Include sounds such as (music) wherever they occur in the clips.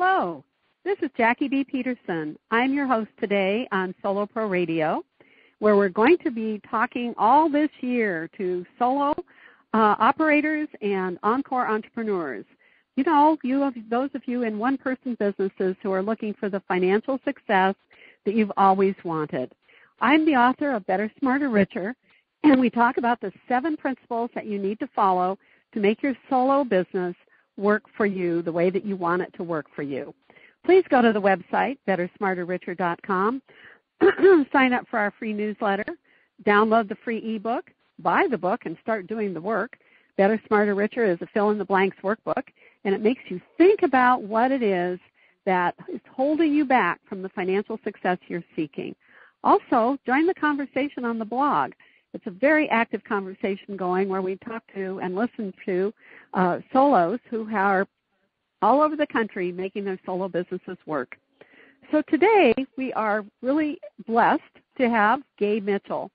Hello, this is Jackie B. Peterson. I'm your host today on Solo Pro Radio, where we're going to be talking all this year to solo uh, operators and encore entrepreneurs. You know, you have, those of you in one-person businesses who are looking for the financial success that you've always wanted. I'm the author of Better, Smarter, Richer, and we talk about the seven principles that you need to follow to make your solo business work for you the way that you want it to work for you. Please go to the website, bettersmarterricher.com, (clears throat) sign up for our free newsletter, download the free ebook, buy the book, and start doing the work. Better, Smarter, Richer is a fill in the blanks workbook, and it makes you think about what it is that is holding you back from the financial success you're seeking. Also, join the conversation on the blog. It's a very active conversation going where we talk to and listen to uh, solos who are all over the country making their solo businesses work. So today we are really blessed to have Gay Mitchell.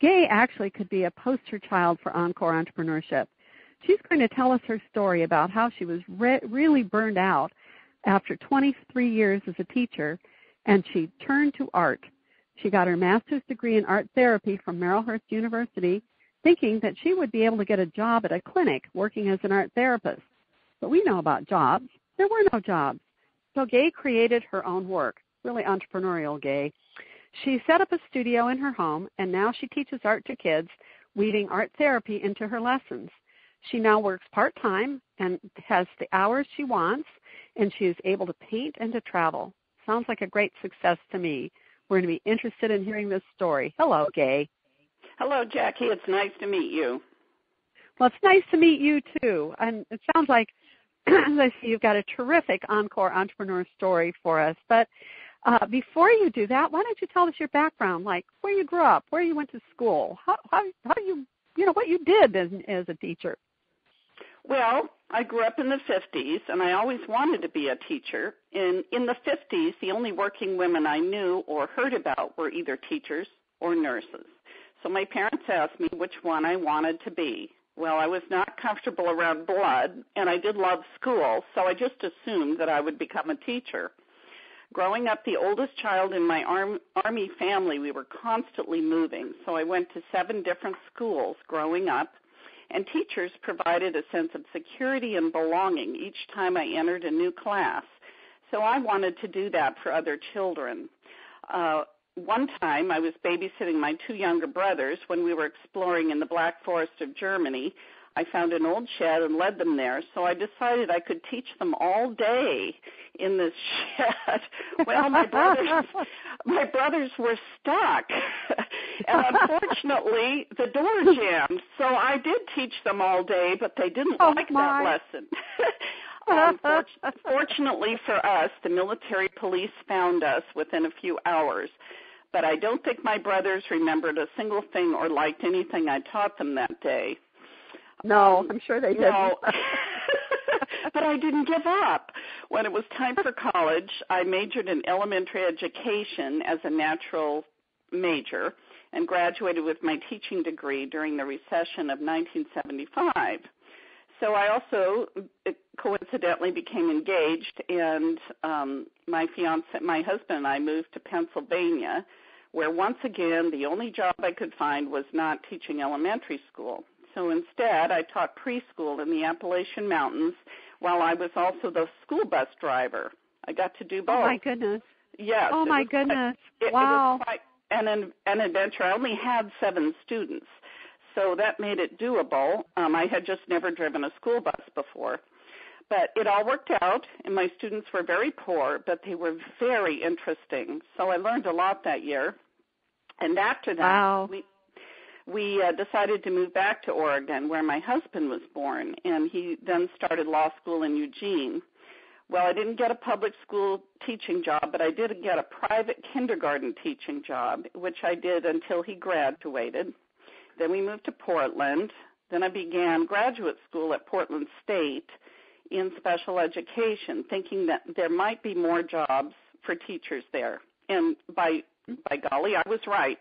Gay actually could be a poster child for Encore entrepreneurship. She's going to tell us her story about how she was re- really burned out after 23 years as a teacher and she turned to art. She got her master's degree in art therapy from Marylhurst University, thinking that she would be able to get a job at a clinic working as an art therapist. But we know about jobs. There were no jobs. So Gay created her own work, really entrepreneurial Gay. She set up a studio in her home, and now she teaches art to kids, weaving art therapy into her lessons. She now works part time and has the hours she wants, and she is able to paint and to travel. Sounds like a great success to me. We're going to be interested in hearing this story. Hello, Gay. Hello, Jackie. It's nice to meet you. Well, it's nice to meet you too. And it sounds like, (clears throat) as I see, you've got a terrific encore entrepreneur story for us. But uh, before you do that, why don't you tell us your background, like where you grew up, where you went to school, how how, how you you know what you did as as a teacher. Well, I grew up in the 50s and I always wanted to be a teacher. In in the 50s, the only working women I knew or heard about were either teachers or nurses. So my parents asked me which one I wanted to be. Well, I was not comfortable around blood and I did love school, so I just assumed that I would become a teacher. Growing up the oldest child in my arm, army family, we were constantly moving. So I went to seven different schools growing up and teachers provided a sense of security and belonging each time I entered a new class. So I wanted to do that for other children. Uh, one time I was babysitting my two younger brothers when we were exploring in the Black Forest of Germany. I found an old shed and led them there, so I decided I could teach them all day in this (laughs) shed. well, my brothers, my brothers were stuck, (laughs) and unfortunately, the door jammed. So I did teach them all day, but they didn't oh, like my. that lesson. (laughs) for, (laughs) fortunately for us, the military police found us within a few hours. But I don't think my brothers remembered a single thing or liked anything I taught them that day. No, um, I'm sure they didn't. No. (laughs) but I didn't give up. When it was time for college, I majored in elementary education as a natural major and graduated with my teaching degree during the recession of 1975. So I also coincidentally became engaged, and um, my fiance, my husband, and I moved to Pennsylvania, where once again the only job I could find was not teaching elementary school. So instead, I taught preschool in the Appalachian Mountains while I was also the school bus driver. I got to do both. Oh my goodness. Yes. Oh my goodness. Quite, it, wow. It was quite an an adventure. I only had seven students, so that made it doable. Um, I had just never driven a school bus before. But it all worked out, and my students were very poor, but they were very interesting. So I learned a lot that year. And after that, wow. we we uh, decided to move back to Oregon, where my husband was born, and he then started law school in Eugene. Well, I didn't get a public school teaching job, but I did get a private kindergarten teaching job, which I did until he graduated. Then we moved to Portland. Then I began graduate school at Portland State in special education, thinking that there might be more jobs for teachers there. And by by golly, I was right.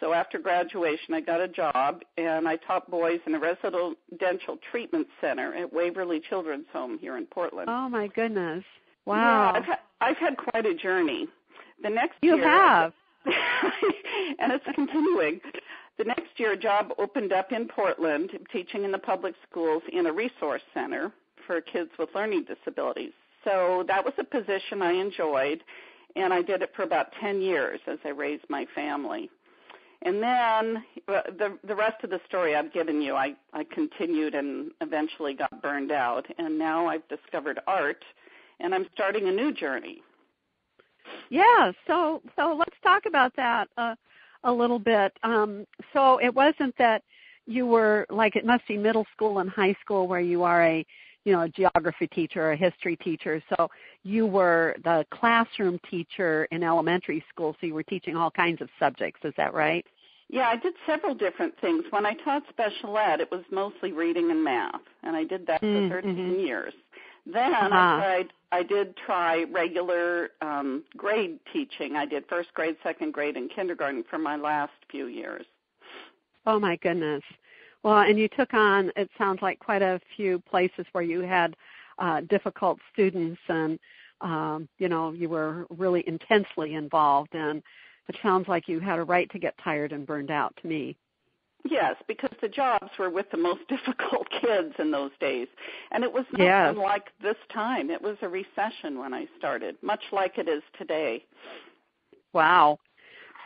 So after graduation, I got a job and I taught boys in a residential treatment center at Waverly Children's Home here in Portland. Oh my goodness. Wow. Yeah, I've, ha- I've had quite a journey. The next you year, have. (laughs) and it's continuing. The next year, a job opened up in Portland, teaching in the public schools in a resource center for kids with learning disabilities. So that was a position I enjoyed, and I did it for about 10 years as I raised my family. And then the the rest of the story I've given you, I I continued and eventually got burned out, and now I've discovered art, and I'm starting a new journey. Yeah, so so let's talk about that uh, a little bit. Um, so it wasn't that you were like it must be middle school and high school where you are a you know a geography teacher or a history teacher. So you were the classroom teacher in elementary school, so you were teaching all kinds of subjects. Is that right? Yeah, I did several different things. When I taught special ed, it was mostly reading and math, and I did that Mm, for 13 mhm. years. Then Uh-huh. I tried. I did try regular um, grade teaching. I did first grade, second grade, and kindergarten for my last few years. Oh my goodness. Well, and you took on it sounds like quite a few places where you had uh, difficult students, and um, you know you were really intensely involved. And it sounds like you had a right to get tired and burned out. To me. Yes, because the jobs were with the most (laughs) difficult kids in those days. And it was not Yes. unlike this time. It was a recession when I started, much like it is today. Wow.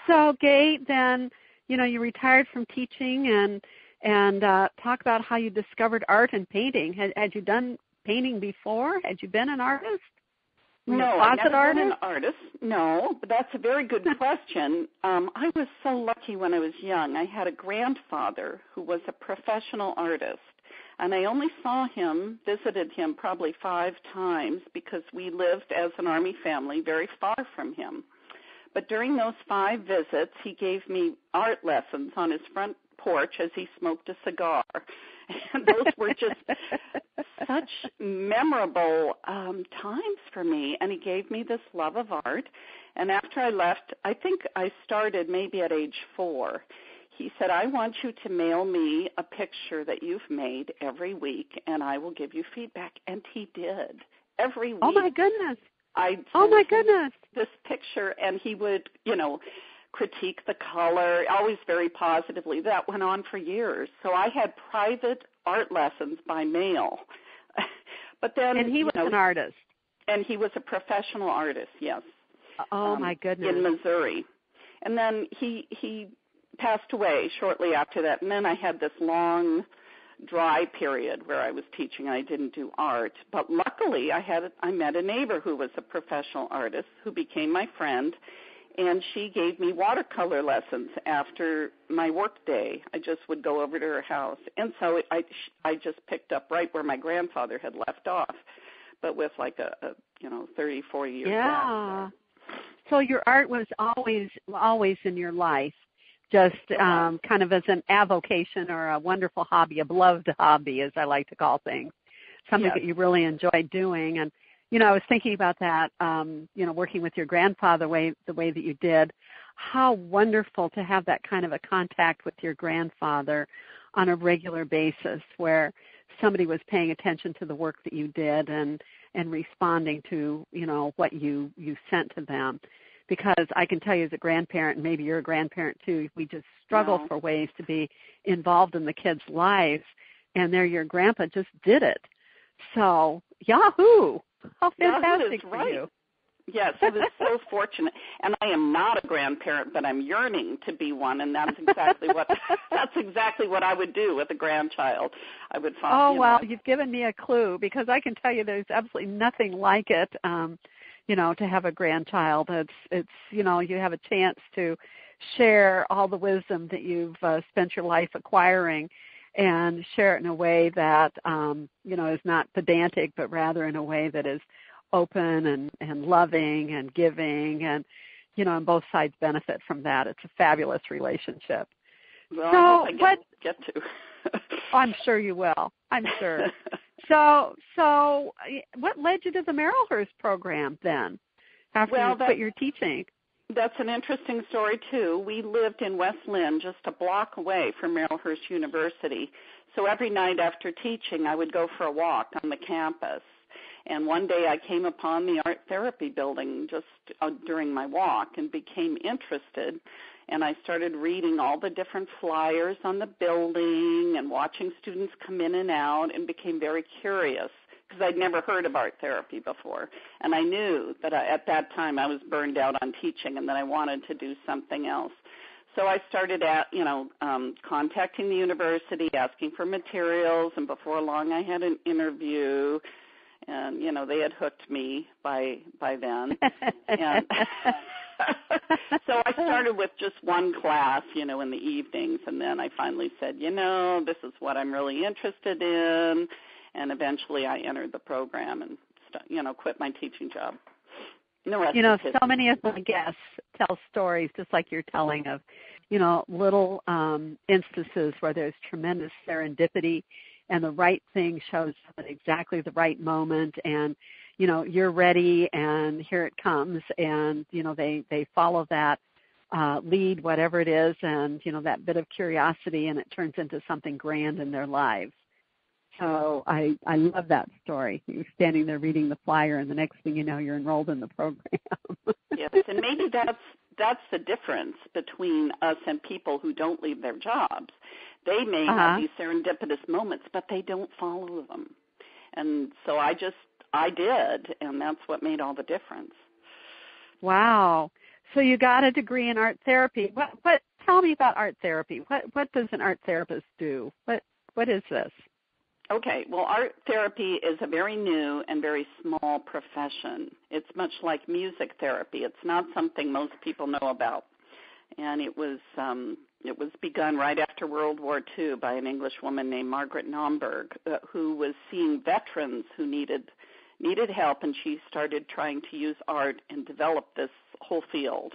So, Gay, then you know you retired from teaching, and and uh, talk about how you discovered art and painting. Had, had you done painting before? Had you been an artist? Were you a No, I've never been an artist. No, but that's a very good (laughs) question. Um, I was so lucky when I was young. I had a grandfather who was a professional artist, and I only saw him, visited him probably five times because we lived as an Army family very far from him. But during those five visits, he gave me art lessons on his front porch as he smoked a cigar. (laughs) And those were just such memorable um times for me and he gave me this love of art and after i left i think i started maybe at age four he said i want you to mail me a picture that you've made every week and i will give you feedback and he did every week oh my goodness. i Oh my goodness. this picture and he would you know critique the color always very positively. That went on for years. So i had private art lessons by mail. (laughs) But then And he you was know, an artist. and he was a professional artist yes. Oh um, my goodness. in missouri. And then he he passed away shortly after that. And then i had this long dry period where i was teaching and i didn't do art. But luckily i had i met a neighbor who was a professional artist who became my friend and she gave me watercolor lessons after my work day. I just would go over to her house, and so it, I I just picked up right where my grandfather had left off, but with like a, a you know thirty four years. yeah. So your art was always always in your life, just um, kind of as an avocation or a wonderful hobby, a beloved hobby, as I like to call things, something Yes. that you really enjoy doing. And you know, I was thinking about that. Um, you know, working with your grandfather way the way that you did. How wonderful to have that kind of a contact with your grandfather on a regular basis, where somebody was paying attention to the work that you did and and responding to you know what you you sent to them because i can tell you as a grandparent and maybe you're a grandparent too we just struggle for ways to be involved in the kids lives and there your grandpa just did it so yahoo how (laughs) Yahoo fantastic is for right. you Yes, I was so (laughs) fortunate, and I am not a grandparent, but I'm yearning to be one, and that's exactly what (laughs) that's exactly what I would do with a grandchild. I would find. Oh you know, well, you've given me a clue because I can tell you there's absolutely nothing like it. Um, you know, to have a grandchild, it's it's you know you have a chance to share all the wisdom that you've uh, spent your life acquiring, and share it in a way that um, you know is not pedantic, but rather in a way that is open and and loving and giving, and you know, and both sides benefit from that. It's a fabulous relationship. well, so I I get, what- get to. I'm sure you will. I'm sure. (laughs) So, so uh, what led you to the Marylhurst program then? After Well, you that- quit your teaching? That's an interesting story too. We lived in West Linn, just a block away from Marylhurst University. So every night after teaching, I would go for a walk on the campus. And one day I came upon the art therapy building just uh, during my walk and became interested. And I started reading all the different flyers on the building and watching students come in and out and became very curious because I'd never heard of art therapy before. And I knew that I, at that time I was burned out on teaching and that I wanted to do something else. So I started at, you know, um, contacting the university, asking for materials, and before long I had an interview and you know they had hooked me by by then (laughs) and (laughs) so i started with just one class you know in the evenings and then i finally said you know this is what i'm really interested in and eventually i entered the program and you know quit my teaching job. You know so many of my guests tell stories just like you're telling of you know little um instances where there's tremendous serendipity and the right thing shows up at exactly the right moment and you know you're ready and here it comes. And you know they they follow that uh, lead whatever it is and you know that bit of curiosity and it turns into something grand in their lives so i i love that story you're standing there reading the flyer and the next thing you know you're enrolled in the program (laughs) yes and maybe that's that's the difference between us and people who don't leave their jobs they may uh-huh. have these serendipitous moments, but they don't follow them. And so I just I did, and that's what made all the difference. Wow. So you got a degree in art therapy. What what tell me about art therapy. What what does an art therapist do? What what is this? Okay, well, art therapy is a very new and very small profession. It's much like music therapy. It's not something most people know about. And it was um, it was begun right after World War II by an English woman named Margaret Naumburg, uh, who was seeing veterans who needed needed help, and she started trying to use art and develop this whole field.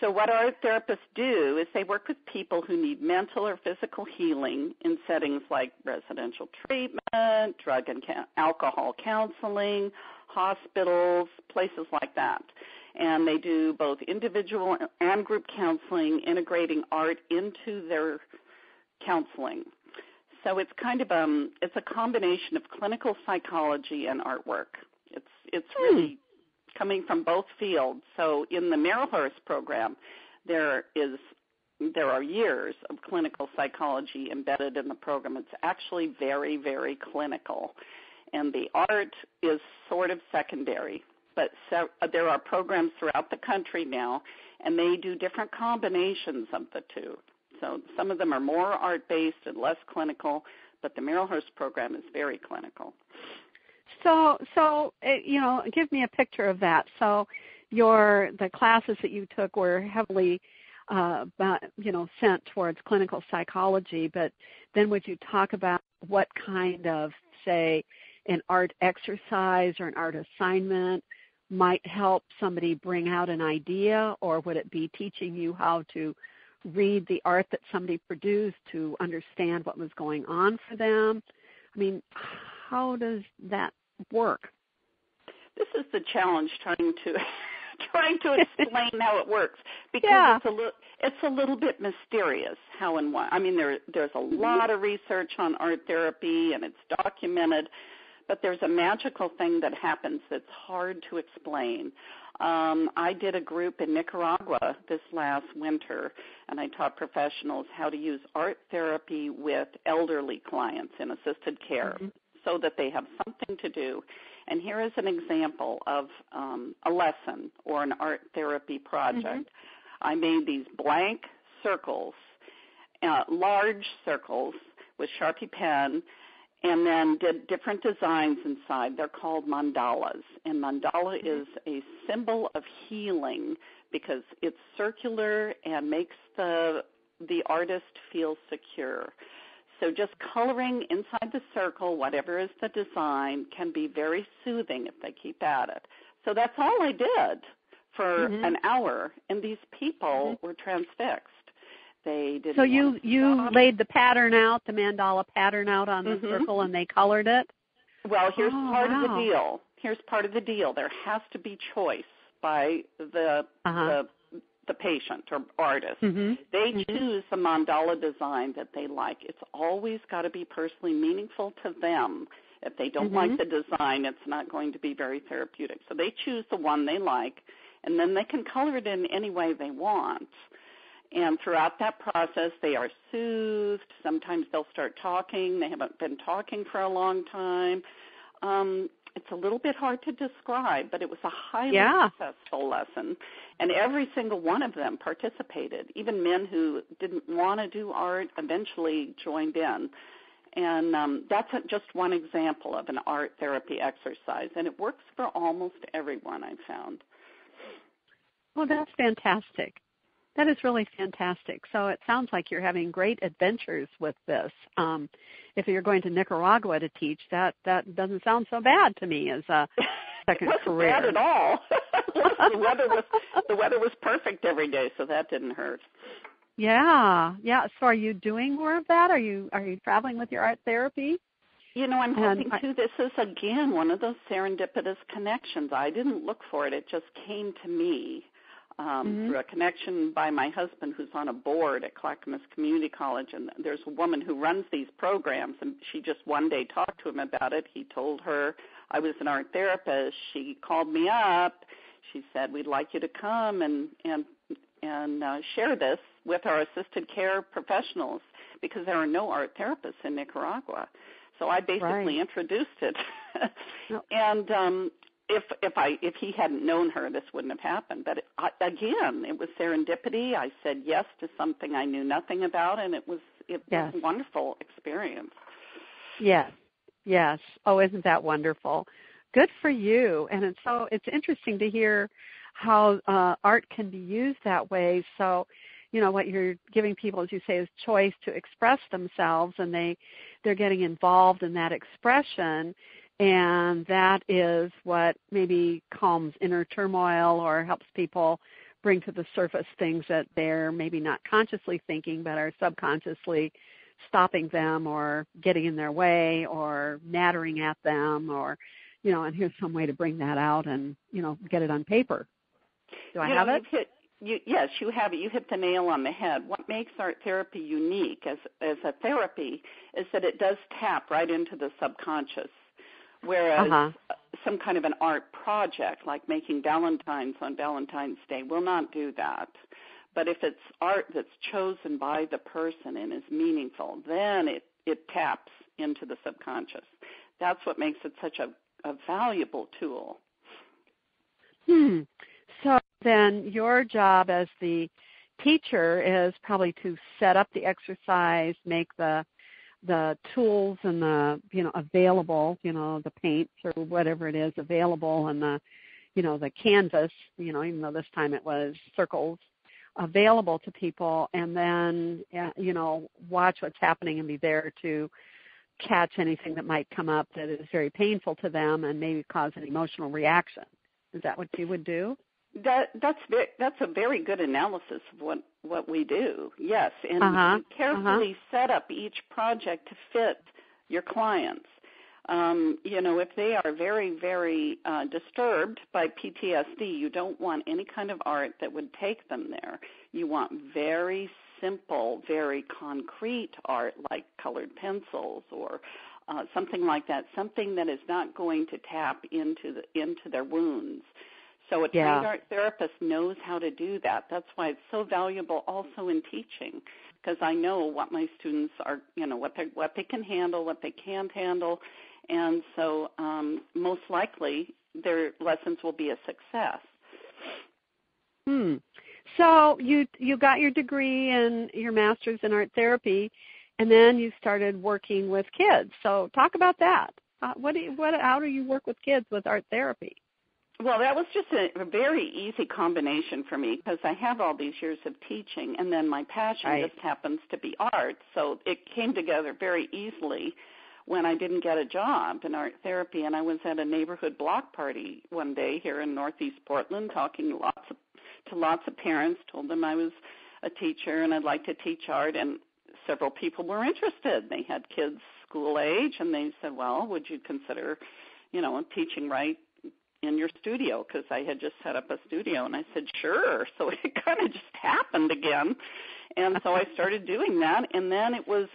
So what art therapists do is they work with people who need mental or physical healing in settings like residential treatment, drug and ca- alcohol counseling, hospitals, places like that and they do both individual and group counseling, integrating art into their counseling. So it's kind of um it's a combination of clinical psychology and artwork. It's it's hmm. really coming from both fields. So in the Marylhurst program, there is there are years of clinical psychology embedded in the program. It's actually very very clinical, and the art is sort of secondary but so, uh, there are programs throughout the country now, and they do different combinations of the two. So some of them are more art based and less clinical, but the Marylhurst program is very clinical. So, so eh, you know, give me a picture of that. So, your the classes that you took were heavily, uh, you know, sent towards clinical psychology. But then, would you talk about what kind of, say, an art exercise or an art assignment might help somebody bring out an idea, or would it be teaching you how to read the art that somebody produced to understand what was going on for them? I mean, how does that work? This is the challenge trying to (laughs) trying to (laughs) explain how it works because yeah. it's a little it's a little bit mysterious how and why. I mean there there's a mm-hmm. lot of research on art therapy and it's documented but there's a magical thing that happens that's hard to explain. Um, I did a group in Nicaragua this last winter, and I taught professionals how to use art therapy with elderly clients in assisted care mm-hmm. So that they have something to do. And here is an example of um, a lesson or an art therapy project. Mm-hmm. I made these blank circles, uh, large circles with Sharpie pen and then did different designs inside. They're called mandalas. And mandala mm-hmm. is a symbol of healing because it's circular and makes the the artist feel secure. So just coloring inside the circle, whatever is the design, can be very soothing if they keep at it. So that's all I did for mm-hmm. an hour, and these people mm-hmm. were transfixed. They did So you you laid the pattern out, the mandala pattern out on the mm-hmm. circle, and they colored it. Well, here's oh, part wow. of the deal. Here's part of the deal. There has to be choice by the uh-huh. the the patient or artist. Mm-hmm. They mm-hmm. choose the mandala design that they like. It's always got to be personally meaningful to them If they don't mm-hmm. like the design, it's not going to be very therapeutic. So they choose the one they like, and then they can color it in any way they want. And throughout that process, they are soothed. Sometimes they'll start talking. They haven't been talking for a long time. Um, it's a little bit hard to describe, but it was a highly yeah. successful lesson. And every single one of them participated. Even men who didn't want to do art eventually joined in. And um, that's a, just one example of an art therapy exercise, and it works for almost everyone I've found. Well, that's fantastic. That is really fantastic. So it sounds like you're having great adventures with this. Um, if you're going to Nicaragua to teach, that that doesn't sound so bad to me as a (laughs) second it wasn't career. bad at all. (laughs) the weather was the weather was perfect every day, so that didn't hurt. Yeah, yeah. So are you doing more of that? Are you are you traveling with your art therapy? You know, I'm hoping to. This is again one of those serendipitous connections. I didn't look for it; it just came to me um, mm-hmm. through a connection by my husband who's on a board at Clackamas Community College. And there's a woman who runs these programs, and she just one day talked to him about it. He told her I was an art therapist. She called me up. She said, "We'd like you to come and and and uh, share this with our assisted care professionals because there are no art therapists in Nicaragua." So I basically right. introduced it, (laughs) and um, if if I if he hadn't known her, this wouldn't have happened. But it, I, again, it was serendipity. I said yes to something I knew nothing about, and it was it yes. was a wonderful experience. Yes, yes. Oh, isn't that wonderful? Good for you. And it's so it's interesting to hear how uh, art can be used that way. So, you know, what you're giving people, as you say, is choice to express themselves, and they they're getting involved in that expression and that is what maybe calms inner turmoil or helps people bring to the surface things that they're maybe not consciously thinking but are subconsciously stopping them or getting in their way or nattering at them or you know and here's some way to bring that out and you know get it on paper do i you have know, it hit, you, yes you have it you hit the nail on the head what makes art therapy unique as as a therapy is that it does tap right into the subconscious Whereas uh-huh. some kind of an art project, like making Valentine's on Valentine's Day, will not do that. But if it's art that's chosen by the person and is meaningful, then it, it taps into the subconscious. That's what makes it such a, a valuable tool. Hmm. So then your job as the teacher is probably to set up the exercise, make the the tools and the you know available you know the paints or whatever it is available and the you know the canvas you know even though this time it was circles available to people and then you know watch what's happening and be there to catch anything that might come up that is very painful to them and maybe cause an emotional reaction is that what you would do that that's very, that's a very good analysis of what what we do. Yes, and uh-huh. carefully uh-huh. set up each project to fit your clients. Um, you know, if they are very very uh, disturbed by PTSD, you don't want any kind of art that would take them there. You want very simple, very concrete art like colored pencils or uh, something like that. Something that is not going to tap into the into their wounds so a yeah. trained art therapist knows how to do that. That's why it's so valuable also in teaching because I know what my students are, you know, what they what they can handle, what they can't handle, and so um, most likely their lessons will be a success. Hmm. So you you got your degree and your master's in art therapy, and then you started working with kids. So talk about that. Uh, what do you, what how do you work with kids with art therapy? Well, that was just a, a very easy combination for me because I have all these years of teaching, and then my passion right. just happens to be art. So it came together very easily when I didn't get a job in art therapy, and I was at a neighborhood block party one day here in Northeast Portland, talking to lots of parents. Told them I was a teacher and I'd like to teach art, and several people were interested. They had kids school age, and they said, "Well, would you consider?" you know, teaching right in your studio because I had just set up a studio and I said sure (laughs) so it kind of just happened again and so I started doing that and then it was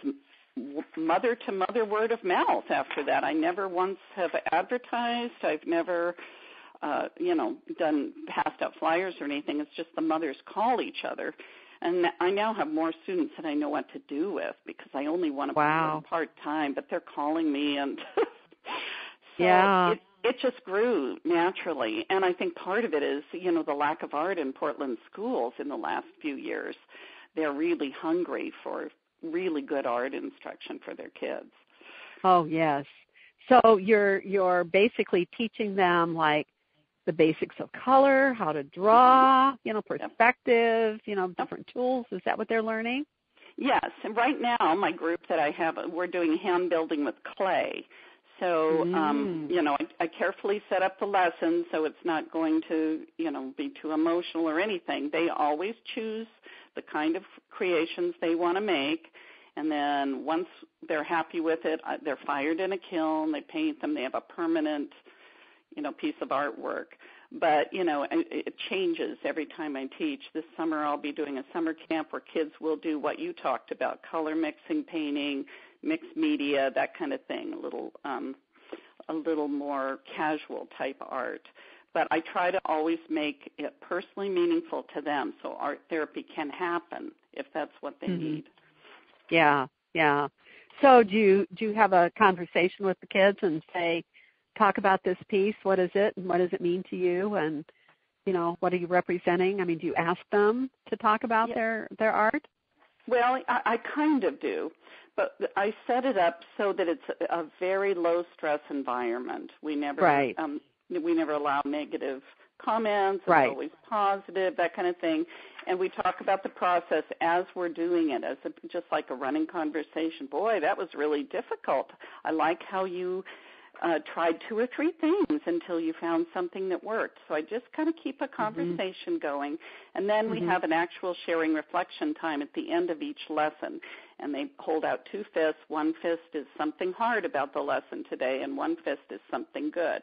mother to mother word of mouth after that. I never once have advertised. I've never uh, you know, done passed out flyers or anything. It's just the mothers call each other. And I now have more students that I know what to do with because I only want to wow. part time, but they're calling me and (laughs) so yeah. it, it just grew naturally. And I think part of it is, you know, the lack of art in Portland schools in the last few years. They're really hungry for really good art instruction for their kids. Oh yes. So you're you're basically teaching them like the basics of color, how to draw, you know, perspective, you know, different tools. Is that what they're learning? Yes, and right now my group that I have, we're doing hand building with clay. So, um, mm. um, you know, I, I carefully set up the lesson so it's not going to, you know, be too emotional or anything. They always choose the kind of creations they want to make, and then once they're happy with it, uh, they're fired in a kiln. They paint them. They have a permanent you know piece of artwork. But you know it changes every time i teach. This summer i'll be doing a summer camp where kids will do what you talked about color mixing painting mixed media that kind of thing a little um a little more casual type art. But i try to always make it personally meaningful to them so art therapy can happen if that's what they mm-hmm. need. Yeah yeah. So do you do you have a conversation with the kids and say talk about this piece. What is it, and what does it mean to you? And you know, what are you representing? I mean, do you ask them to talk about yeah. their their art? Well, I, I kind of do, but I set it up so that it's a, a very low stress environment. We never right. um, we never allow negative comments. It's right. always positive, that kind of thing. And we talk about the process as we're doing it, as a, just like a running conversation. Boy, that was really difficult. I like how you uh, tried two or three things until you found something that worked. So I just kind of keep a mm-hmm. conversation mm-hmm. going, and then mm-hmm. we have an actual sharing reflection time at the end of each lesson. And they hold out two fists. One fist is something hard about the lesson today, and one fist is something good.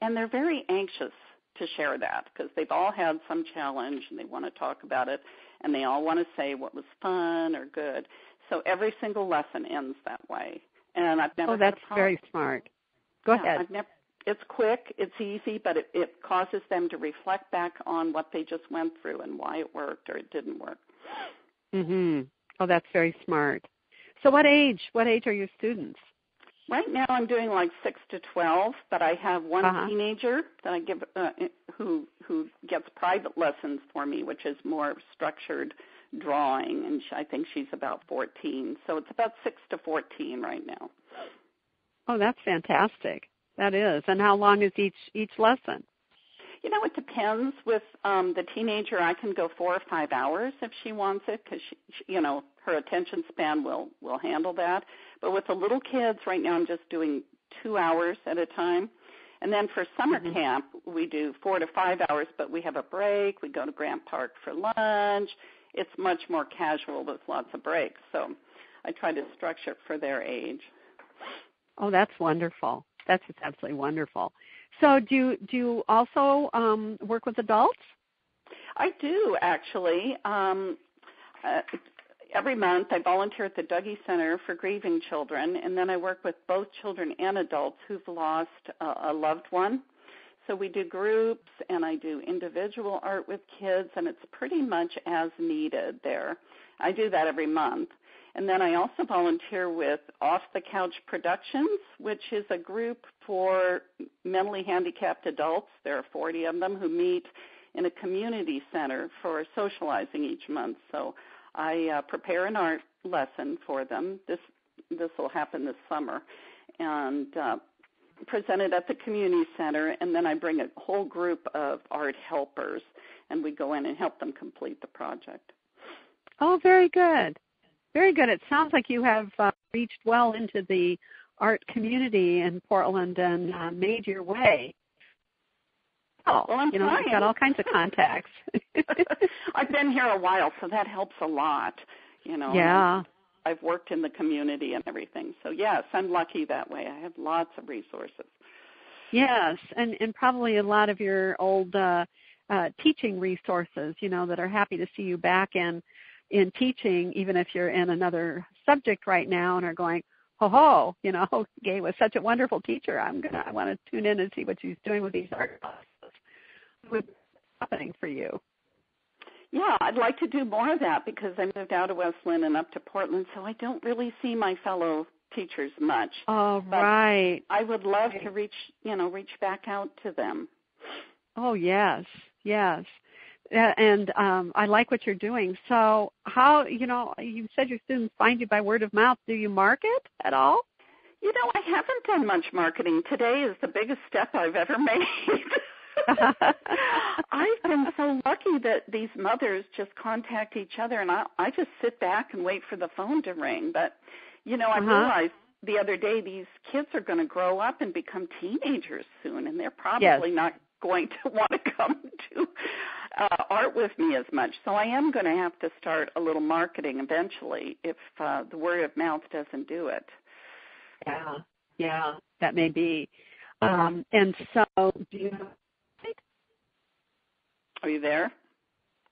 And they're very anxious to share that because they've all had some challenge and they want to talk about it, and they all want to say what was fun or good. So every single lesson ends that way. And I've never. Oh, that's very smart. Go yeah, ahead. Never, it's quick, it's easy, but it, it causes them to reflect back on what they just went through and why it worked or it didn't work. Mhm. Oh, that's very smart. So, what age? What age are your students? Right now, I'm doing like six to twelve, but I have one uh-huh. teenager that I give uh, who who gets private lessons for me, which is more structured drawing, and she, I think she's about 14. So it's about six to 14 right now. Oh, that's fantastic. That is. And how long is each each lesson? You know, it depends. With um, the teenager, I can go four or five hours if she wants it, because you know her attention span will will handle that. But with the little kids, right now, I'm just doing two hours at a time. And then for summer mm-hmm. camp, we do four to five hours, but we have a break. We go to Grant Park for lunch. It's much more casual with lots of breaks. So I try to structure it for their age. Oh, that's wonderful. That's absolutely wonderful. So, do you, do you also um, work with adults? I do actually. Um, uh, every month, I volunteer at the Dougy Center for Grieving Children, and then I work with both children and adults who've lost a, a loved one. So we do groups, and I do individual art with kids, and it's pretty much as needed there. I do that every month. And then I also volunteer with Off the Couch Productions, which is a group for mentally handicapped adults. There are 40 of them who meet in a community center for socializing each month. So I uh, prepare an art lesson for them. This this will happen this summer, and uh, present it at the community center. And then I bring a whole group of art helpers, and we go in and help them complete the project. Oh, very good. Very good. It sounds like you have uh, reached well into the art community in Portland and uh, made your way. Oh, well, I'm you know, trying. you've got all kinds of contacts. (laughs) I've been here a while, so that helps a lot. You know. Yeah. I've worked in the community and everything. So yes, I'm lucky that way. I have lots of resources. Yes, and and probably a lot of your old uh, uh, teaching resources, you know, that are happy to see you back in in teaching, even if you're in another subject right now and are going, ho ho, you know, (laughs) Gay was such a wonderful teacher. I'm gonna I want to tune in and see what she's doing with these art classes. What's happening for you? Yeah, I'd like to do more of that because I moved out of West Linn and up to Portland, so I don't really see my fellow teachers much. Oh, but right. I would love right. to reach, you know, reach back out to them. Oh, yes. Yes. And um I like what you're doing. So, how, you know, you said your students find you by word of mouth. Do you market at all? You know, I haven't done much marketing. Today is the biggest step I've ever (laughs) made. (laughs) I've been so lucky that these mothers just contact each other, and I I just sit back and wait for the phone to ring. But you know, I uh-huh. realized the other day these kids are going to grow up and become teenagers soon, and they're probably yes. not going to (laughs) want to come to uh, art with me as much. So I am going to have to start a little marketing eventually if uh, the word of mouth doesn't do it. Yeah, yeah, that may be. Um, and so, do you are you there?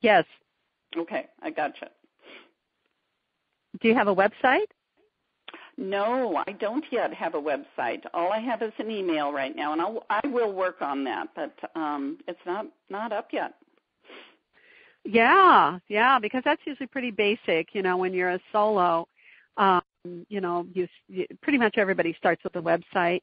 Yes. Okay, I gotcha. Do you have a website? No, I don't yet have a website. All I have is an email right now, and I'll, I will work on that, but um, it's not not up yet. Yeah, yeah, because that's usually pretty basic. You know, when you're a solo, um, you know, you, you pretty much everybody starts with a website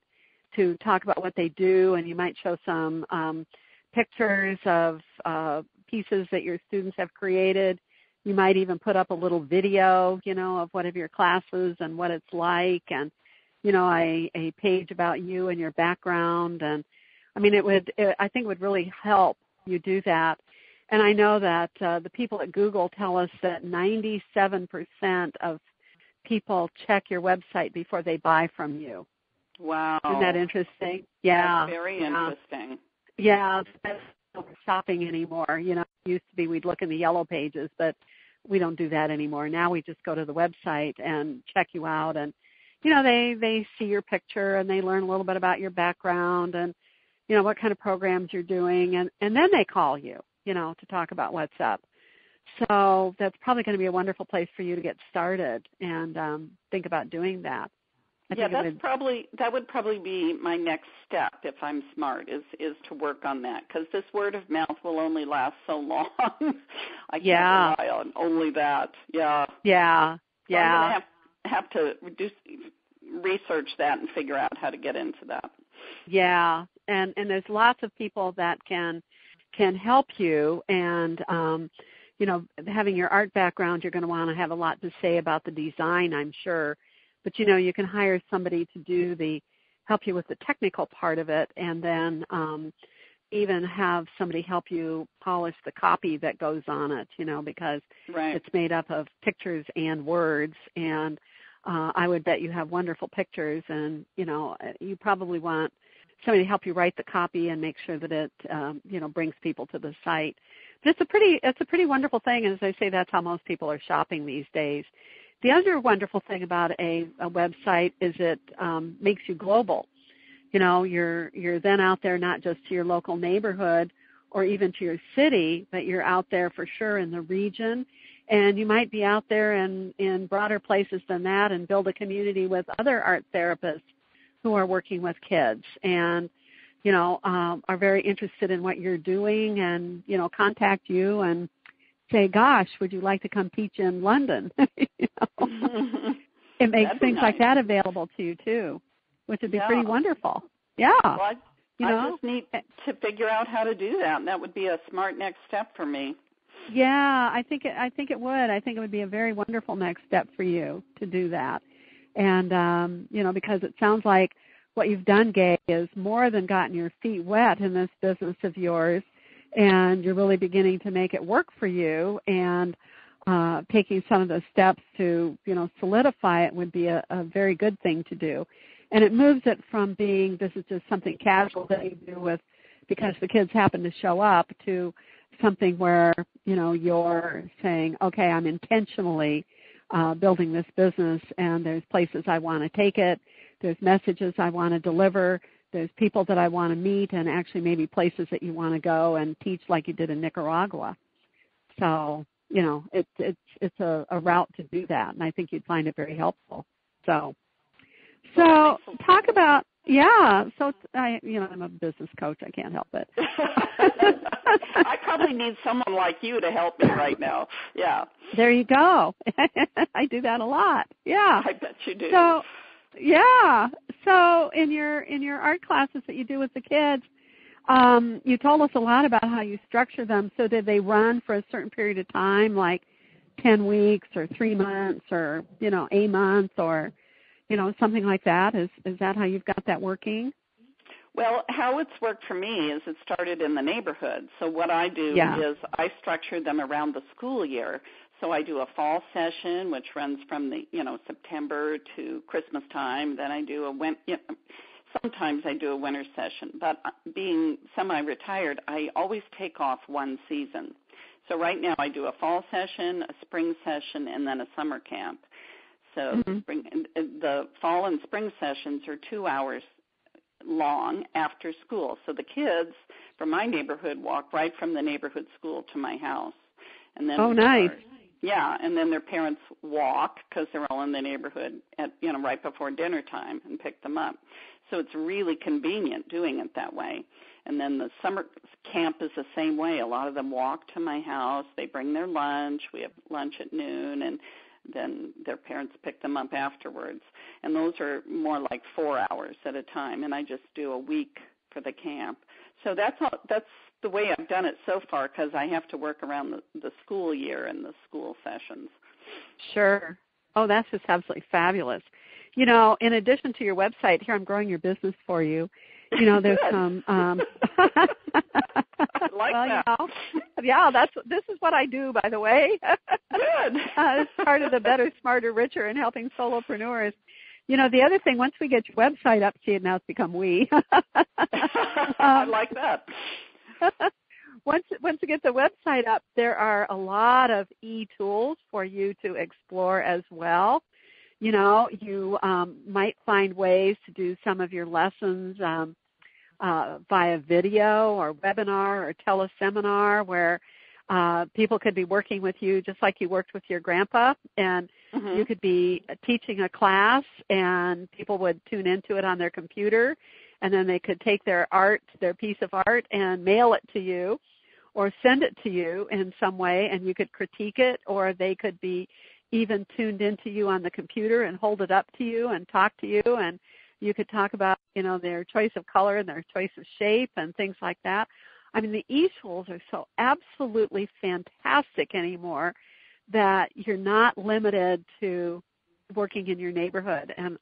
to talk about what they do, and you might show some um, pictures of uh, pieces that your students have created. You might even put up a little video, you know, of one of your classes and what it's like, and you know, a, a page about you and your background. And I mean, it would, it, I think, it would really help you do that. And I know that uh, the people at Google tell us that 97% of people check your website before they buy from you. Wow. Isn't that interesting? Yeah. That's very interesting. Yeah, that's not shopping anymore. You know, it used to be we'd look in the yellow pages, but we don't do that anymore. Now we just go to the website and check you out and you know, they they see your picture and they learn a little bit about your background and you know what kind of programs you're doing and and then they call you, you know, to talk about what's up. So that's probably going to be a wonderful place for you to get started and um think about doing that. I yeah, that's would, probably that would probably be my next step if I'm smart is is to work on that because this word of mouth will only last so (laughs) long. I can't yeah. rely on only that. Yeah. Yeah. Yeah. So have, have to reduce research that and figure out how to get into that. Yeah, and and there's lots of people that can can help you. And um you know having your art background you're going to want to have a lot to say about the design i'm sure. But you know you can hire somebody to do the help you with the technical part of it and then um even have somebody help you polish the copy that goes on it you know because right. it's made up of pictures and words. And uh i would bet you have wonderful pictures and you know you probably want somebody to help you write the copy and make sure that it um you know brings people to the site but it's a pretty it's a pretty wonderful thing and as i say that's how most people are shopping these days the other wonderful thing about a, a website is it um, makes you global. You know, you're you're then out there not just to your local neighborhood or even to your city, but you're out there for sure in the region. And you might be out there in, in broader places than that and build a community with other art therapists who are working with kids and, you know, um, are very interested in what you're doing and, you know, contact you and say, "Gosh, would you like to come teach in London?" (laughs) you know? (laughs) it makes things nice. like that available to you too, which would be yeah. pretty wonderful. Yeah. Well, I, you I know? just need to figure out how to do that, and that would be a smart next step for me. Yeah, I think it, I think it would. I think it would be a very wonderful next step for you to do that. And um, you know, because it sounds like what you've done, Gay, is more than gotten your feet wet in this business of yours and you're really beginning to make it work for you. And uh, taking some of the steps to you know solidify it would be a, a very good thing to do. And it moves it from being this is just something casual that you do with because the kids happen to show up to something where you know you're saying okay i'm intentionally uh, building this business and there's places i want to take it there's messages i want to deliver there's people that I want to meet and actually maybe places that you want to go and teach like you did in Nicaragua. So you know, it's it's it's a, a route to do that, and I think you'd find it very helpful. So, so talk about yeah. So I, you know, I'm a business coach. I can't help it. (laughs) I probably need someone like you to help me right now. Yeah. There you go. (laughs) I do that a lot. Yeah. I bet you do. So, yeah. So in your in your art classes that you do with the kids, um, you told us a lot about how you structure them. So did they run for a certain period of time, like ten weeks or three months or you know a month or you know something like that? Is is that how you've got that working? Well, how it's worked for me is it started in the neighborhood. So what I do yeah. is I structure them around the school year. So I do a fall session, which runs from the you know September to Christmas time. Then I do a win- you know, sometimes I do a winter session. But uh, being semi-retired, I always take off one season. So right now I do a fall session, a spring session, and then a summer camp. So mm-hmm. spring, the fall and spring sessions are two hours long after school. So the kids from my neighborhood walk right from the neighborhood school to my house. And then Oh, nice. yeah, and then their parents walk because they're all in the neighborhood at you know right before dinner time and pick them up. So it's really convenient doing it that way. And then the summer camp is the same way. A lot of them walk to my house. They bring their lunch. We have lunch at noon, and then their parents pick them up afterwards. And those are more like four hours at a time. And I just do a week for the camp. So that's all, that's the way I've done it so far because I have to work around the, the school year and the school sessions. Sure. Oh, that's just absolutely fabulous. You know, in addition to your website, here I'm growing your business for you. You know, there's some. Um, (laughs) like well, that. You know, yeah, that's this is what I do, by the way. Good. (laughs) uh, it's part of the better, smarter, richer, and helping solopreneurs. You know, the other thing, once we get your website up, see, it now it's become we. (laughs) I um, like that. once once you get the website up, there are a lot of e-tools for you to explore as well. You know, you um, might find ways to do some of your lessons um, uh, via video or webinar or teleseminar where uh, people could be working with you just like you worked with your grandpa and mm-hmm. you could be teaching a class and people would tune into it on their computer and then they could take their art, their piece of art and mail it to you or send it to you in some way and you could critique it or they could be even tuned into you on the computer and hold it up to you and talk to you and you could talk about you know their choice of color and their choice of shape and things like that. I mean the e-tools are so absolutely fantastic anymore that you're not limited to working in your neighborhood. And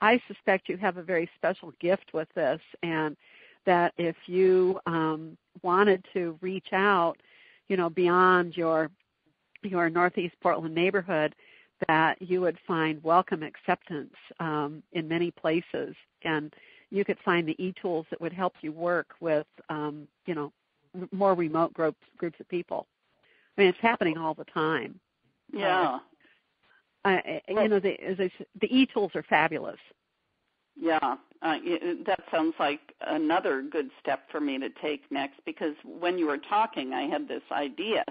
i suspect you have a very special gift with this and that if you um, wanted to reach out you know beyond your your Northeast Portland neighborhood, that you would find welcome acceptance um, in many places, and you could find the e-tools that would help you work with, um, you know, more remote groups groups of people. I mean, it's happening all the time. Yeah. Uh, you know, the, I, the e-tools are fabulous. Yeah, uh, that sounds like another good step for me to take next because when you were talking, I had this idea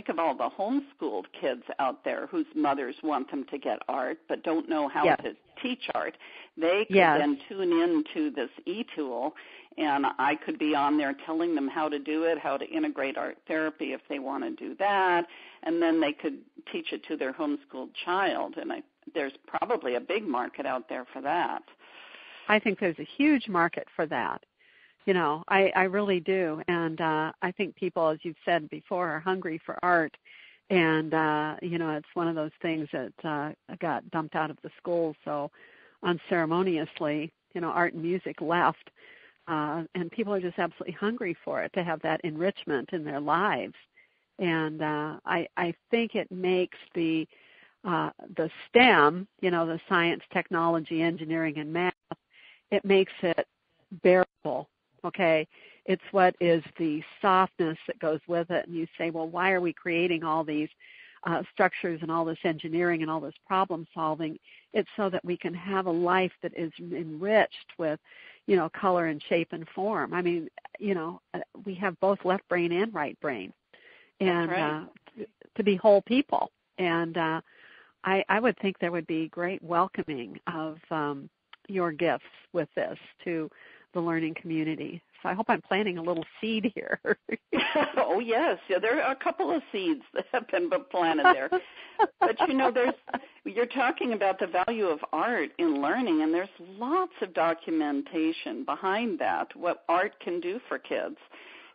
think of all the homeschooled kids out there whose mothers want them to get art but don't know how yes. to teach art. They could yes. then tune in to this e-tool and I could be on there telling them how to do it, how to integrate art therapy if they want to do that, and then they could teach it to their homeschooled child and I there's probably a big market out there for that. I think there's a huge market for that you know i i really do. And uh i think people as you've said before are hungry for art. And uh you know it's one of those things that uh got dumped out of the schools so unceremoniously you know art and music left uh and people are just absolutely hungry for it to have that enrichment in their lives. And uh i i think it makes the uh the stem you know the science technology engineering and math it makes it bearable okay? It's what is the softness that goes with it. And you say well why are we creating all these uh, structures and all this engineering and all this problem solving? It's so that we can have a life that is enriched with you know color and shape and form. I mean you know uh, we have both left brain and right brain. And right. uh, to be whole people. And uh, I, I would think there would be great welcoming of um, your gifts with this to the learning community. So I hope I'm planting a little seed here. (laughs) oh yes, yeah, there are a couple of seeds that have been planted there. (laughs) but you know, there's you're talking about the value of art in learning, and there's lots of documentation behind that. What art can do for kids,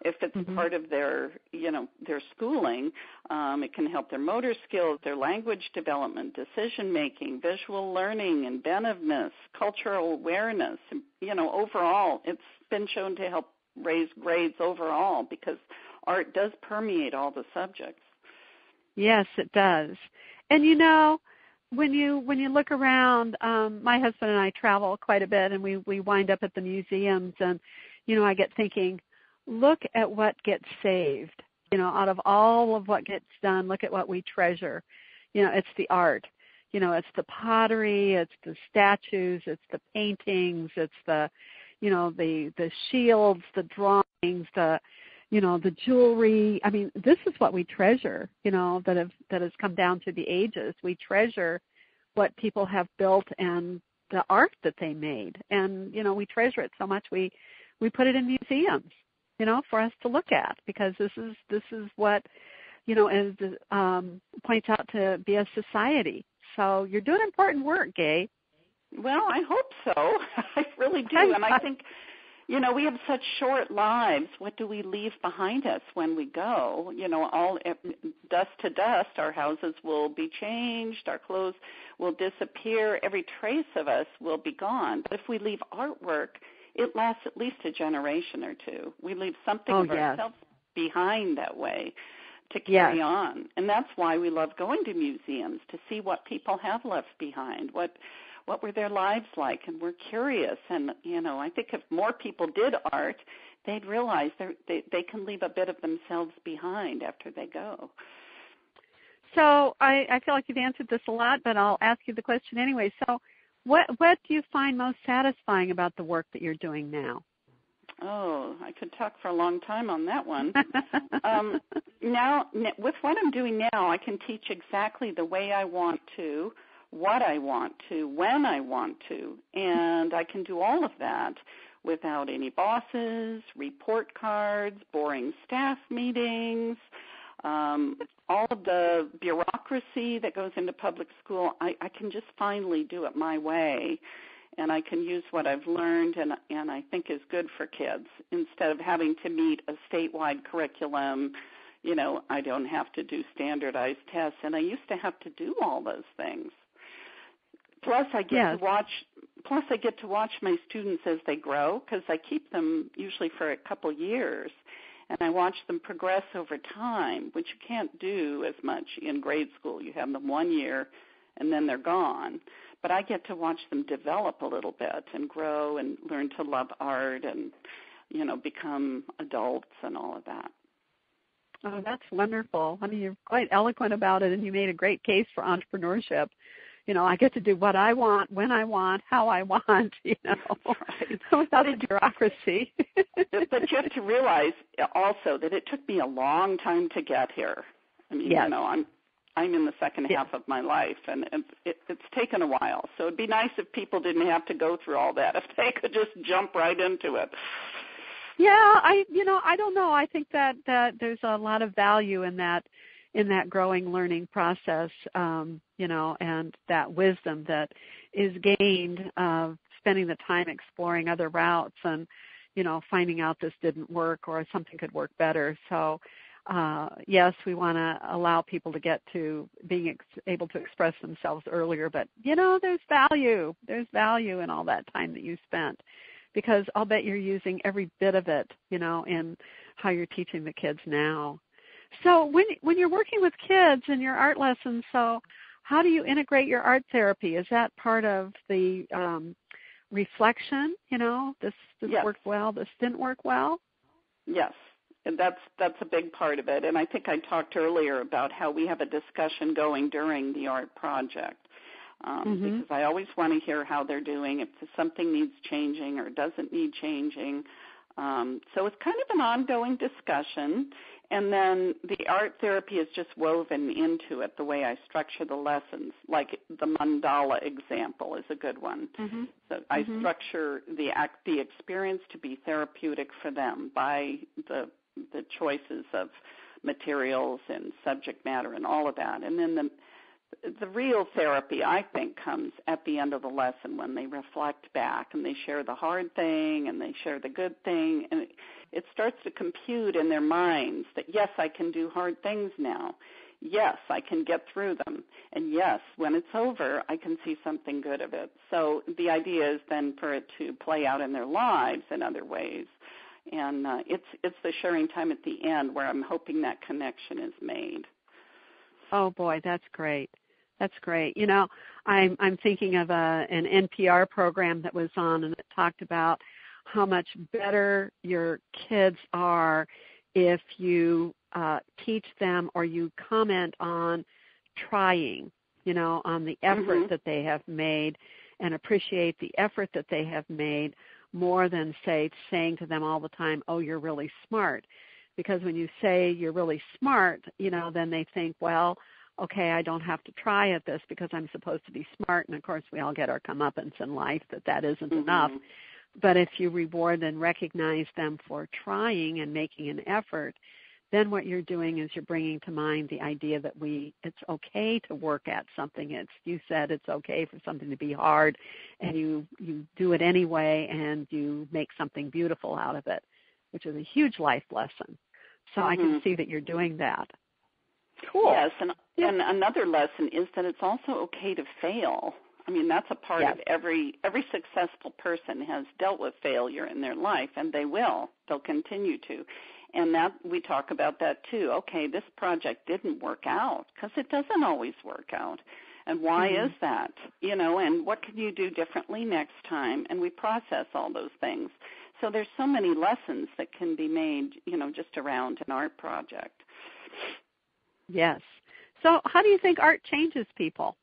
if it's mm-hmm. part of their you know their schooling um, it can help their motor skills their language development decision making visual learning inventiveness cultural awareness you know overall it's been shown to help raise grades overall because art does permeate all the subjects yes it does and you know when you when you look around um my husband and I travel quite a bit and we we wind up at the museums and you know I get thinking look at what gets saved. You know, out of all of what gets done, look at what we treasure. You know, it's the art. You know, it's the pottery, it's the statues, it's the paintings, it's the, you know, the the shields, the drawings, the, you know, the jewelry. I mean, this is what we treasure. You know, that have that has come down through the ages. We treasure what people have built and the art that they made, and you know, we treasure it so much we we put it in museums you know, for us to look at because this is this is what, you know, as um, points out to be a society. So you're doing important work, Gay. Well, I hope so. (laughs) I really do, and I think, you know, we have such short lives. What do we leave behind us when we go? You know, all dust to dust. Our houses will be changed. Our clothes will disappear. Every trace of us will be gone. But if we leave artwork it lasts at least a generation or two. We leave something oh, of yes. ourselves behind that way to carry yes. on. And that's why we love going to museums to see what people have left behind. What what were their lives like and we're curious and you know, I think if more people did art, they'd realize they they can leave a bit of themselves behind after they go. So I, I feel like you've answered this a lot, but I'll ask you the question anyway. So what what do you find most satisfying about the work that you're doing now? Oh, I could talk for a long time on that one. (laughs) um, now, with what I'm doing now, I can teach exactly the way I want to, what I want to, when I want to, and I can do all of that without any bosses, report cards, boring staff meetings, um, all of the bureaucracy that goes into public school, I, I can just finally do it my way, and I can use what I've learned and and I think is good for kids instead of having to meet a statewide curriculum. You know, I don't have to do standardized tests, and I used to have to do all those things. Plus, I get yes. to watch. Plus, I get to watch my students as they grow because I keep them usually for a couple years and I watch them progress over time, which you can't do as much in grade school. You have them one year and then they're gone. But I get to watch them develop a little bit and grow and learn to love art and, you know, become adults and all of that. Oh, that's wonderful. I mean, you're quite eloquent about it, and you made a great case for entrepreneurship you know, I get to do what I want, when I want, how I (laughs) want, you know, right. without a bureaucracy. but you have to realize also that it took me a long time to get here. I mean, yes. you know, I'm I'm in the second half of my life, and it, it, it's taken a while. So it'd be nice if people didn't have to go through all that. (laughs) If they could just jump right into it. Yeah, I you know I don't know. I think that that there's a lot of value in that in that growing learning process, um, you know, and that wisdom that is gained uh, spending the time exploring other routes and, you know, finding out this didn't work or something could work better. So, uh, yes, we want to allow people to get to being ex- able to express themselves earlier, but you know, there's value. There's value in all that time that you spent because I'll bet you're using every bit of it, you know, in how you're teaching the kids now. So when when you're working with kids in your art lessons, so how do you integrate your art therapy? Is that part of the um, reflection? You know, this this yes. worked well, this didn't work well. Yes, and that's that's a big part of it. And I think I talked earlier about how we have a discussion going during the art project. Um, mm-hmm. Because I always want to hear how they're doing, if something needs changing or doesn't need changing. Um, so it's kind of an ongoing discussion. And then the art therapy is just woven into it the way I structure the lessons. Like the mandala example is a good one. Mm-hmm. So I mm-hmm. structure the act, the experience to be therapeutic for them by the the choices of materials and subject matter and all of that. And then the the real therapy, I think, comes at the end of the lesson when they reflect back and they share the hard thing and they share the good thing, and it, it starts to compute in their minds that yes, I can do hard things now. Yes, I can get through them. And yes, when it's over, I can see something good of it. So the idea is then for it to play out in their lives in other ways. And uh, it's it's the sharing time at the end where I'm hoping that connection is made. Oh boy, that's great. That's great. You know, I'm I'm thinking of a an NPR program that was on and it talked about how much better your kids are if you uh, teach them or you comment on trying, you know, on the effort mm-hmm. that they have made and appreciate the effort that they have made more than say saying to them all the time, "Oh, you're really smart." Because when you say you're really smart, you know, then they think, well, okay, I don't have to try at this because I'm supposed to be smart. And of course, we all get our comeuppance in life that that isn't mm-hmm. enough. But if you reward and recognize them for trying and making an effort, then what you're doing is you're bringing to mind the idea that we it's okay to work at something it's you said it's okay for something to be hard and you you do it anyway and you make something beautiful out of it which is a huge life lesson so mm-hmm. i can see that you're doing that cool yes and and another lesson is that it's also okay to fail I mean, that's a part yes. of every every successful person has dealt with failure in their life, and they will. They'll continue to and that we talk about that too. Okay, this project didn't work out because it doesn't always work out. And why mm-hmm. is that? You know, and what can you do differently next time? And we process all those things. So there's so many lessons that can be made, you know, just around an art project. Yes. So how do you think art changes people?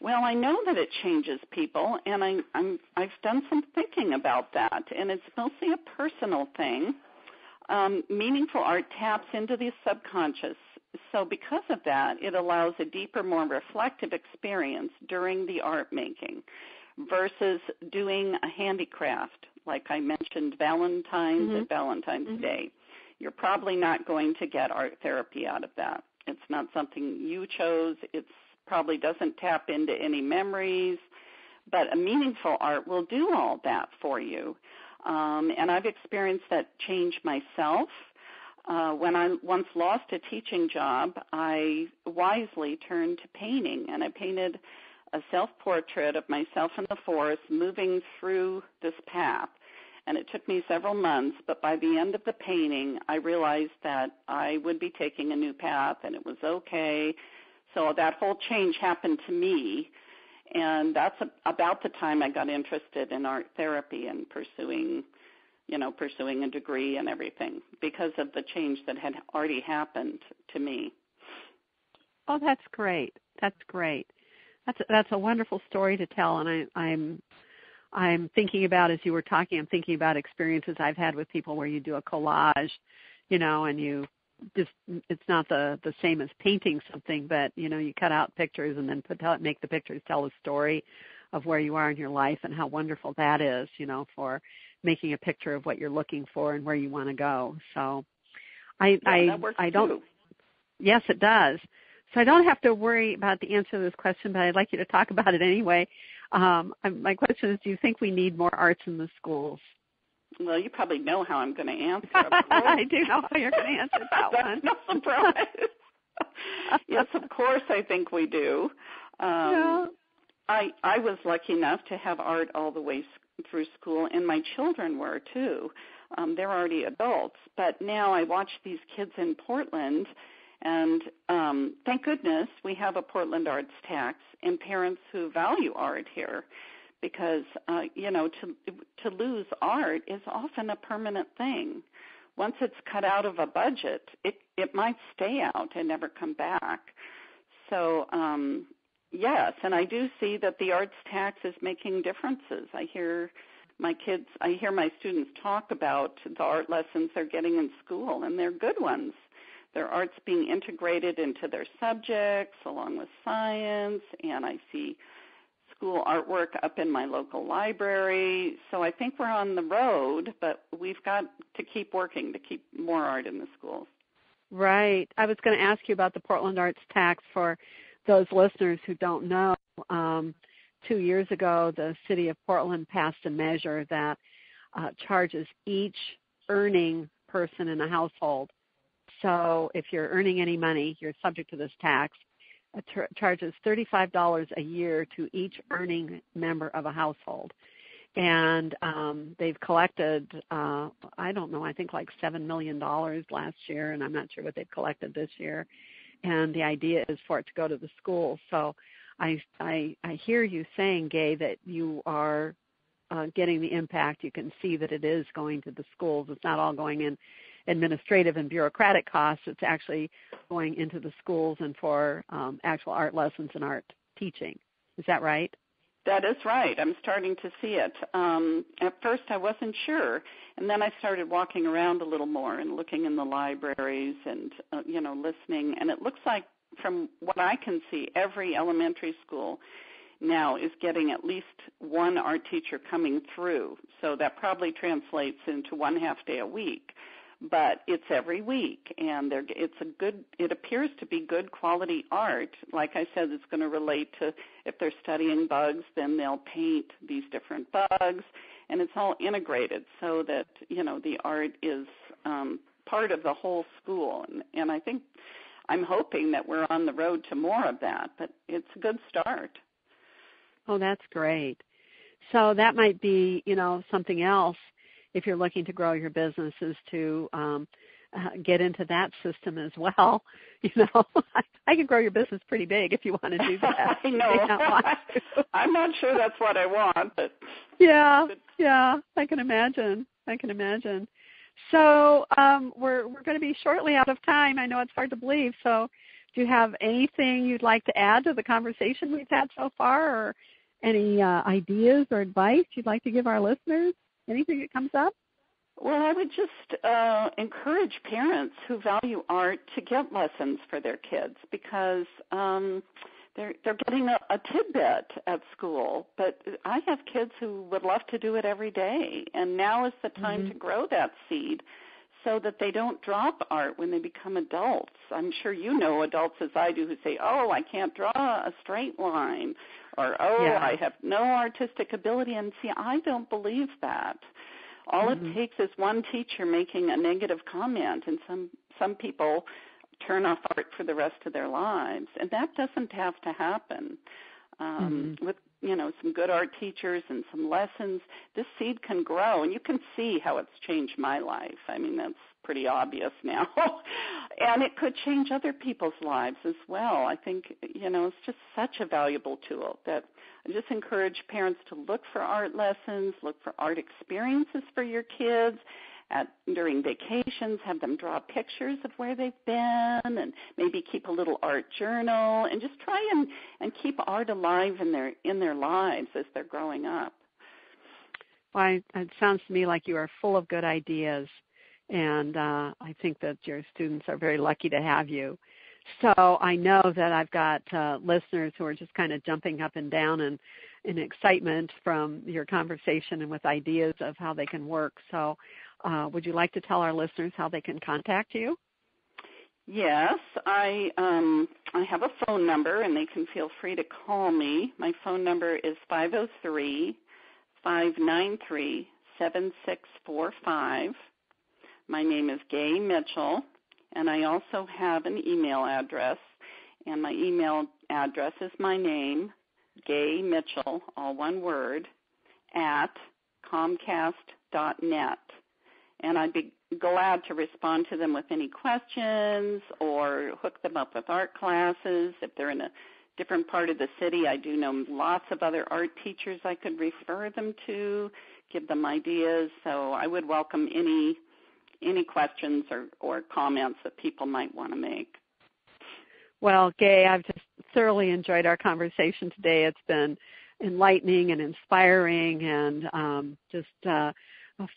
Well, I know that it changes people, and I, I'm I've done some thinking about that, and it's mostly a personal thing um, meaningful art taps into the subconscious. So, because of that, it allows a deeper, more reflective experience during the art making versus doing a handicraft, like I mentioned, Valentine's mm-hmm. at Valentine's mm-hmm. Day. You're probably not going to get art therapy out of that. It's not something you chose. It probably doesn't tap into any memories, but a meaningful art will do all that for you. Um, and I've experienced that change myself. Uh, when I once lost a teaching job, I wisely turned to painting, and I painted a self portrait of myself in the forest moving through this path. And it took me several months, but by the end of the painting, I realized that I would be taking a new path and it was okay. So that whole change happened to me and that's about the time I got interested in art therapy and pursuing, you know, pursuing a degree and everything because of the change that had already happened to me. Oh, that's great. That's great. That's a, that's a wonderful story to tell, and I, I'm I'm thinking about as you were talking. I'm thinking about experiences I've had with people where you do a collage, you know, and you just it's not the the same as painting something but you know you cut out pictures and then put tell, make the pictures tell a story of where you are in your life and how wonderful that is you know for making a picture of what you're looking for and where you want to go so i yeah, i i don't too. yes it does so i don't have to worry about the answer to this question but i'd like you to talk (laughs) about it anyway um my question is do you think we need more arts in the schools well, you probably know how I'm going to answer. (laughs) I do know how you're going to answer that (laughs) one. no surprise. (laughs) yes, of course, I think we do. Um, yeah. I I was lucky enough to have art all the way through school, and my children were too. Um, they're already adults, but now I watch these kids in Portland, and um, thank goodness we have a Portland arts tax and parents who value art here because uh, you know to to lose art is often a permanent thing. Once it's cut out of a budget, it it might stay out and never come back. So um, yes, and I do see that the arts tax is making differences. I hear my kids I hear my students talk about the art lessons they're getting in school and they're good ones. Their art's being integrated into their subjects along with science and I see school artwork up in my local library. So I think we're on the road, but we've got to keep working to keep more art in the schools. Right. I was going to ask you about the Portland Arts Tax for those listeners who don't know. Um, two years ago, the city of Portland passed a measure that uh, charges each earning person in a household. So if you're earning any money, you're subject to this tax. It tra- charges $35 a year to each earning member of a household. And um, they've collected, uh, I don't know, I think like $7 million last year, and I'm not sure what they've collected this year. And the idea is for it to go to the schools. So I I I hear you saying, Gay, that you are uh, getting the impact. You can see that it is going to the schools. It's not all going in administrative and bureaucratic costs. It's actually going into the schools and for um, actual art lessons and art teaching. Is that right? That is right. I'm starting to see it. Um, at first, I wasn't sure, and then I started walking around a little more and looking in the libraries and uh, you know listening. And it looks like from what I can see, every elementary school now is getting at least one art teacher coming through. So that probably translates into one half day a week. But it's every week, and they're, it's a good. It appears to be good quality art. Like I said, it's going to relate to if they're studying bugs, then they'll paint these different bugs, and it's all integrated so that you know the art is um, part of the whole school. And, and I think I'm hoping that we're on the road to more of that, but it's a good start. Oh, that's great. So that might be, you know, something else if you're looking to grow your business is to um, uh, get into that system as well. (laughs) You know, I can grow your business pretty big if you (laughs) want to do that. I know. I'm not sure that's what I want, but yeah, yeah, I can imagine. I can imagine. So um, we're we're going to be shortly out of time. I know it's hard to believe. So, do you have anything you'd like to add to the conversation we've had so far, or any uh, ideas or advice you'd like to give our listeners? Anything that comes up? Well, I would just uh, encourage parents who value art to get lessons for their kids because um, they're they're getting a, a tidbit at school, but I have kids who would love to do it every day, and now is the time mm-hmm. to grow that seed so that they don't drop art when they become adults. I'm sure you know adults as I do who say, "Oh, I can't draw a straight line," or "Oh, yeah. I have no artistic ability." And see, I don't believe that. All mm-hmm. it takes is one teacher making a negative comment, and some some people turn off art for the rest of their lives, and that doesn't have to happen. Um, mm-hmm. With you know some good art teachers and some lessons, this seed can grow, and you can see how it's changed my life. I mean, that's pretty obvious now, (laughs) and it could change other people's lives as well. I think you know it's just such a valuable tool that I just encourage parents to look for art lessons, look for art experiences for your kids at during vacations, have them draw pictures of where they've been and maybe keep a little art journal and just try and, and keep art alive in their in their lives as they're growing up. Well, it sounds to me like you are full of good ideas, and uh, I think that your students are very lucky to have you. So I know that I've got uh, listeners who are just kind of jumping up and down and in excitement from your conversation and with ideas of how they can work. So uh, would you like to tell our listeners how they can contact you? Yes, I um, I have a phone number, and they can feel free to call me. My phone number is five zero oh three five nine three seven six four five. My name is Gay Mitchell, and I also have an email address. And my email address is my name, Gay Mitchell, all one word, at comcast.net and I'd be glad to respond to them with any questions or hook them up with art classes. If they're in a different part of the city, I do know lots of other art teachers I could refer them to, give them ideas. So I would welcome any any questions or, or comments that people might want to make. Well, Gay, I've just thoroughly enjoyed our conversation today. It's been enlightening and inspiring and um, just uh,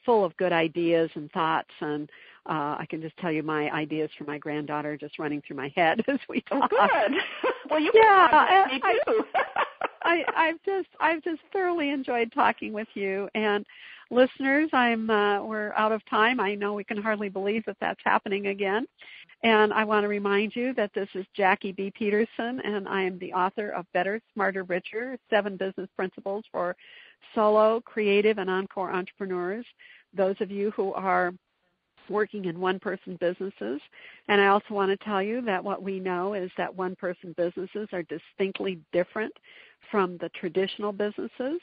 full of good ideas and thoughts and uh, I can just tell you my ideas for my granddaughter just running through my head (laughs) as we Oh, talk. good. (laughs) well, you Yeah, me too. I, I've just I've just thoroughly enjoyed talking with you and listeners. I'm uh, we're out of time. I know we can hardly believe that that's happening again. And I want to remind you that this is Jackie B. Peterson, and I am the author of Better, Smarter, Richer: Seven Business Principles for Solo, Creative, and Encore Entrepreneurs. Those of you who are working in one person businesses. And I also want to tell you that what we know is that one person businesses are distinctly different from the traditional businesses.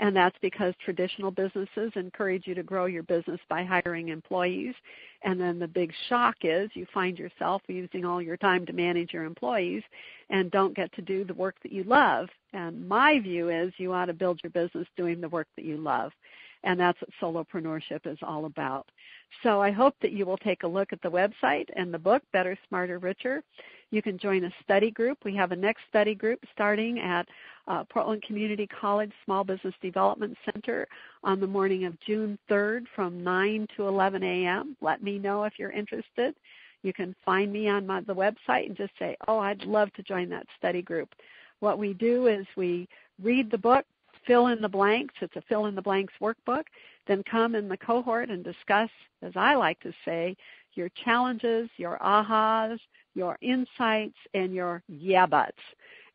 And that's because traditional businesses encourage you to grow your business by hiring employees. And then the big shock is you find yourself using all your time to manage your employees and don't get to do the work that you love. And my view is you ought to build your business doing the work that you love. And that's what solopreneurship is all about. So I hope that you will take a look at the website and the book, Better, Smarter, Richer. You can join a study group. We have a next study group starting at uh, Portland Community College Small Business Development Center on the morning of June 3rd from 9 to 11 a.m. Let me know if you're interested. You can find me on my, the website and just say, oh, I'd love to join that study group. What we do is we read the book, fill in the blanks. It's a fill in the blanks workbook. Then come in the cohort and discuss, as I like to say, your challenges, your ahas, your insights, and your yeah buts.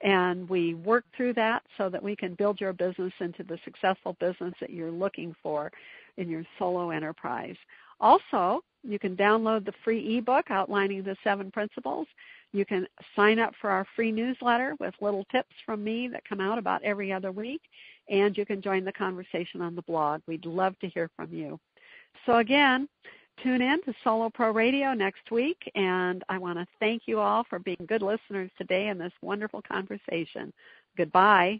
And we work through that so that we can build your business into the successful business that you're looking for in your solo enterprise. Also, you can download the free ebook outlining the seven principles. You can sign up for our free newsletter with little tips from me that come out about every other week and you can join the conversation on the blog. We'd love to hear from you. So again, tune in to Solo Pro Radio next week, and I want to thank you all for being good listeners today in this wonderful conversation. Goodbye.